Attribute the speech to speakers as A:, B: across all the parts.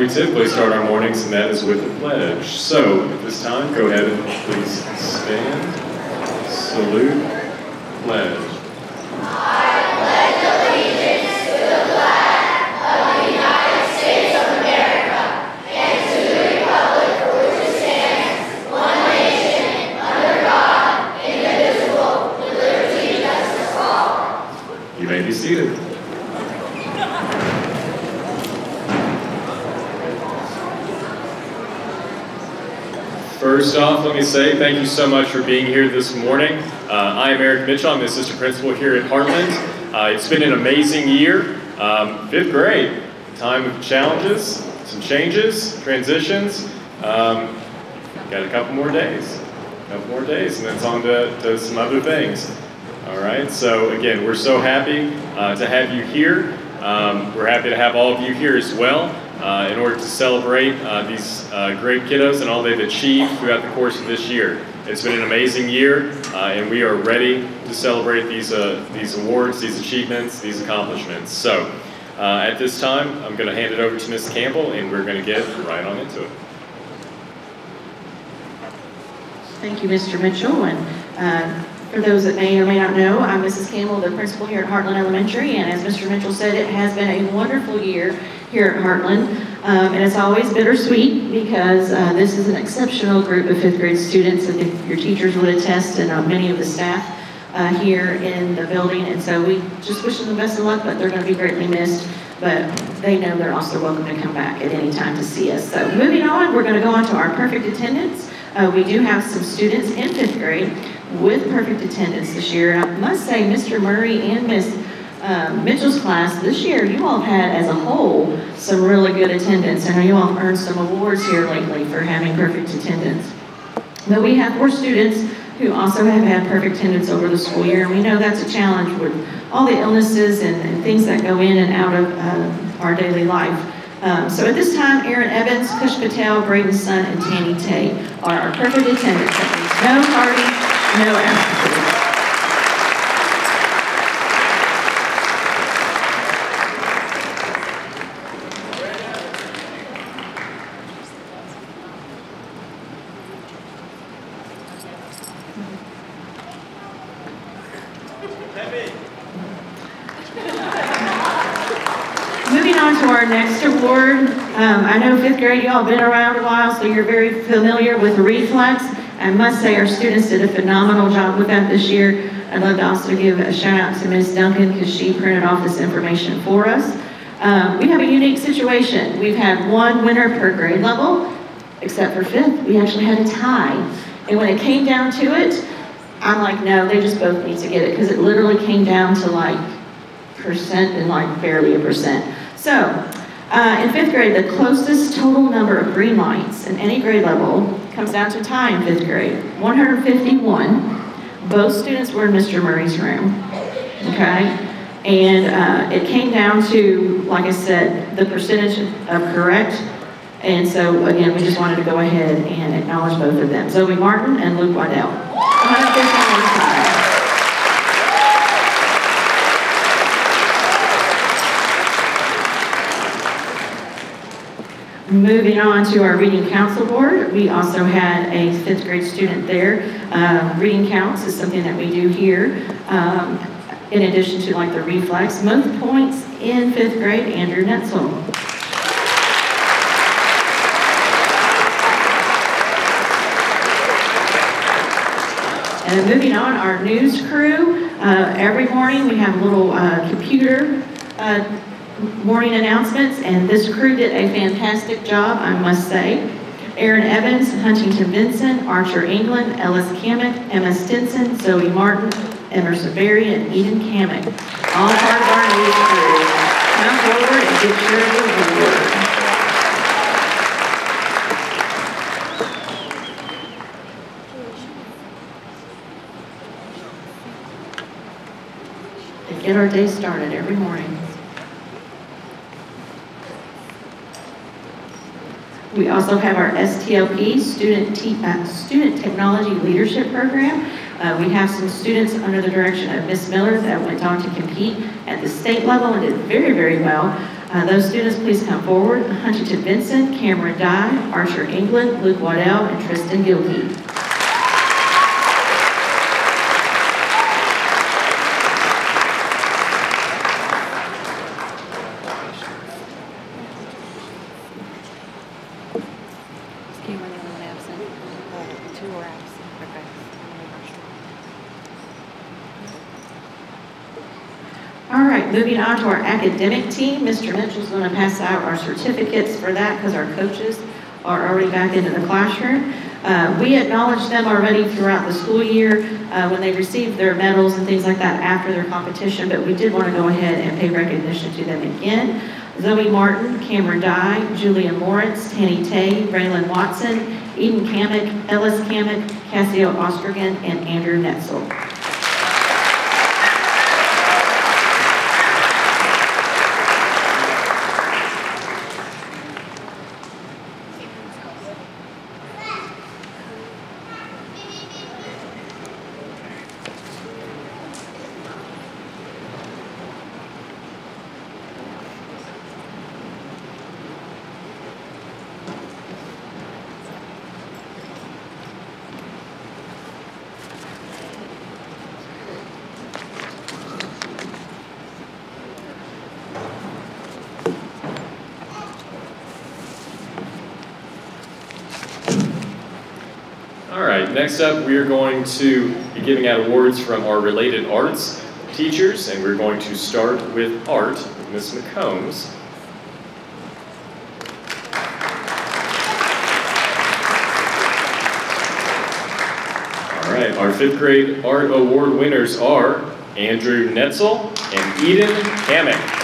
A: we typically start our mornings, and that is with a pledge. So at this time, go ahead and please stand, salute, pledge. You may be seated. First off, let me say thank you so much for being here this morning. Uh, I am Eric Mitchell. I'm the assistant principal here at Heartland. Uh, it's been an amazing year. Um, fifth grade, time of challenges, some changes, transitions. Um, got a couple more days, a couple more days, and then it's on to, to some other things. All right, so again, we're so happy uh, to have you here. Um, we're happy to have all of you here as well in order to celebrate uh, these uh, great kiddos and all they've achieved throughout the course of this year. It's been an amazing year, uh, and we are ready to celebrate these, uh, these awards, these achievements, these accomplishments. So uh, at this time, I'm going to hand it over to Ms. Campbell, and we're going to get right on into it.
B: Thank you, Mr. Mitchell. And uh, for those that may or may not know, I'm Mrs. Campbell, the principal here at Heartland Elementary. And as Mr. Mitchell said, it has been a wonderful year here at Heartland. Um, and it's always bittersweet because uh, this is an exceptional group of fifth grade students. I think your teachers would attest and uh, many of the staff uh, here in the building. And so we just wish them the best of luck, but they're going to be greatly missed. But they know they're also welcome to come back at any time to see us. So moving on, we're going to go on to our perfect attendance. Uh, we do have some students in fifth grade with perfect attendance this year. And I must say, Mr. Murray and Miss um, Mitchell's class this year, you all had as a whole some really good attendance. I know you all earned some awards here lately for having perfect attendance. But we have four students who also have had perfect attendance over the school year, and we know that's a challenge with all the illnesses and, and things that go in and out of uh, our daily life. Um, so at this time, Aaron Evans, Kush Patel, Braden Sun, and Tanny Tay are our perfect means no tardy, no absences. Moving on to our next award, um, I know fifth grade, y'all been around a while, so you're very familiar with reflex. I must say our students did a phenomenal job with that this year. I'd love to also give a shout out to Ms. Duncan because she printed off this information for us. Um, we have a unique situation. We've had one winner per grade level, except for fifth. We actually had a tie. And when it came down to it, I'm like, no, they just both need to get it because it literally came down to like percent and like barely a percent. So, uh, in fifth grade, the closest total number of green lights in any grade level comes down to tie in fifth grade, 151. Both students were in Mr. Murray's room, okay? And uh, it came down to, like I said, the percentage of correct. And so, again, we just wanted to go ahead and acknowledge both of them. Zoe Martin and Luke Waddell. Moving on to our reading council board, we also had a fifth grade student there. Um, reading counts is something that we do here. Um, in addition to like the reflex, most points in fifth grade, Andrew Netzel. And moving on, our news crew. Uh, every morning we have little uh, computer uh, morning announcements, and this crew did a fantastic job, I must say. Aaron Evans, Huntington Vincent, Archer England, Ellis Kamek, Emma Stinson, Zoe Martin, Emerson Berry, and Eden Kamek. All part of our news crew. Come forward and get your award. And get our day started every morning. We also have our STLP, Student, Te- uh, Student Technology Leadership Program. Uh, We have some students under the direction of Miss Miller that went on to compete at the state level and did very, very well. Uh, Those students, please come forward. Huntington Vincent, Cameron Dye, Archer England, Luke Waddell, and Tristan Gilkey.
C: Cameron, the only one absent. Uh, Two are absent. Okay.
B: All moving on to our academic team. Mr. Mitchell's going to pass out our certificates for that because our coaches are already back into the classroom. Uh, We acknowledge them already throughout the school year uh, when they received their medals and things like that after their competition, but we did want to go ahead and pay recognition to them again. Zoe Martin, Cameron Dye, Julia Moritz, Tanny Tay, Braylon Watson, Eden Kamick, Ellis Kamick, Cassio Ostergen, and Andrew Netzel.
A: All right, next up, we are going to be giving out awards from our related arts teachers, and we're going to start with art with Ms. McCombs. All right, our fifth grade art award winners are Andrew Netzel and Eden Kamick.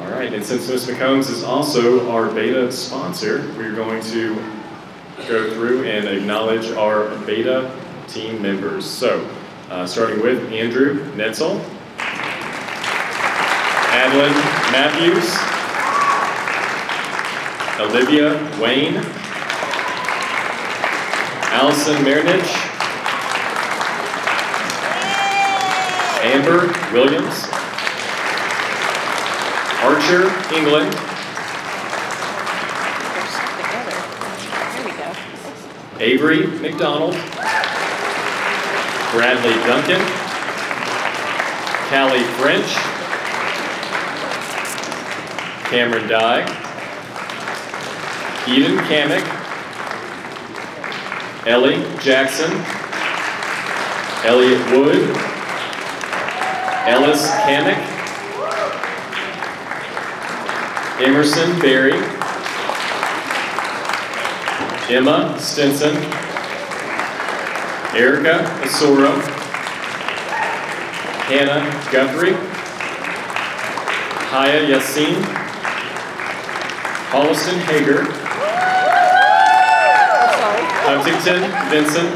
A: All Ms. McCombs is also our beta sponsor, we're going to go through and acknowledge our beta team members. So, uh, starting with Andrew Netzel, Adeline Matthews, Olivia Wayne, Allison Marinich, Amber Williams, England. Avery McDonald, Bradley Duncan, Callie French, Cameron Dye, Eden Kamick, Ellie Jackson, Elliot Wood, Ellis Kamick, Emerson Berry, Emma Stinson, Erica Asoro, Hannah Guthrie, Haya Yassin, Holliston Hager, Huntington Vincent,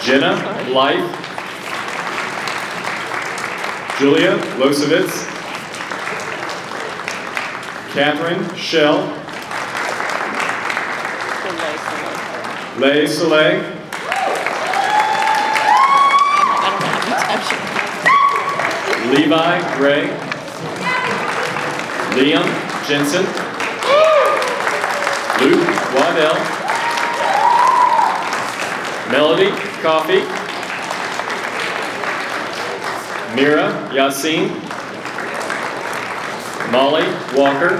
A: Jenna Life, Julia Losovitz, Catherine Shell, Leigh Soleil. Levi Gray, Liam Jensen, Luke Waddell, Melody Coffey, Mira Yassin, Molly Walker,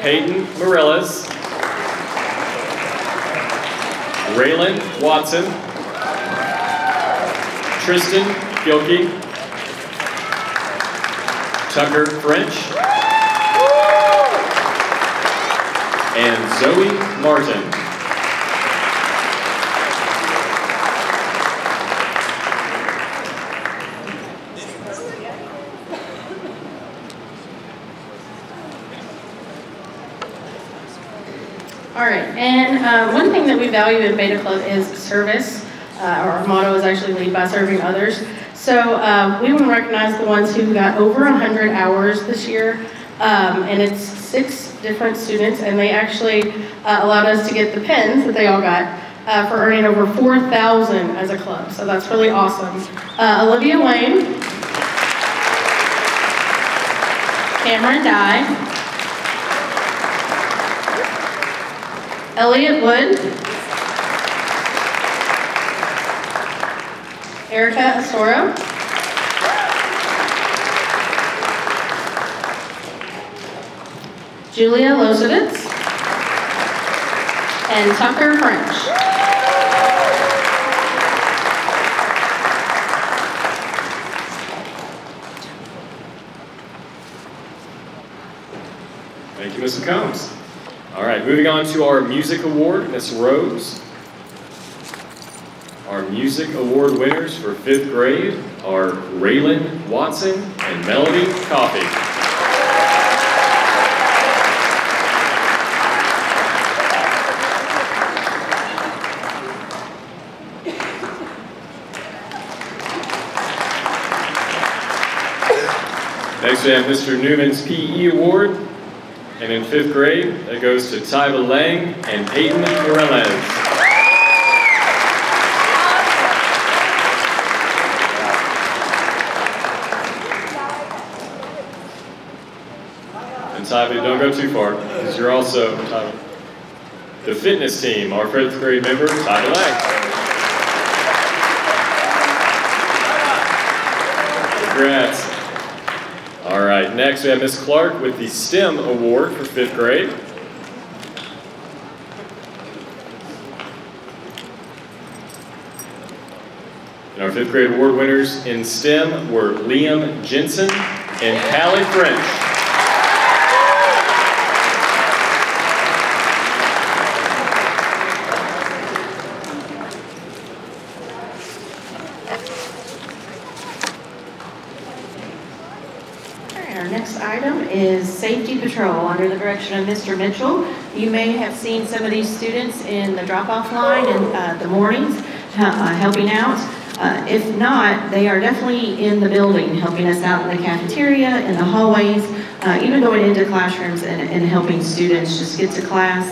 A: Peyton Morellis, Raylan Watson, Tristan Gilkey, Tucker French, and Zoe Martin.
D: right, and uh, one thing that we value in Beta Club is service. Uh, Our motto is actually lead by serving others. So uh, we want to recognize the ones who got over 100 hours this year. Um, And it's six different students, and they actually uh, allowed us to get the pins that they all got uh, for earning over 4,000 as a club. So that's really awesome. Uh, Olivia Wayne. Cameron Dye. Elliot Wood. Erica Asoro. Julia Lozovitz. And Tucker French.
A: Thank you, Mr. Combs. Right, moving on to our music award, Miss Rose. Our music award winners for fifth grade are Raylan Watson and Melody Coffey. Next we have Mr. Newman's PE award. And in fifth grade, that goes to Tyva Lang and Peyton Morales. And Tyva, don't go too far, because you're also. The fitness team, our fifth grade member, Tyva Lang. Congrats. Right, next we have Miss Clark with the STEM Award for fifth grade. And our fifth grade award winners in STEM were Liam Jensen and Callie French.
B: All our next item is safety patrol under the direction of Mr. Mitchell. You may have seen some of these students in the drop-off line in uh, the mornings, uh, helping out. Uh, If not, they are definitely in the building, helping us out in the cafeteria, in the hallways, uh, even going into classrooms and and helping students just get to class.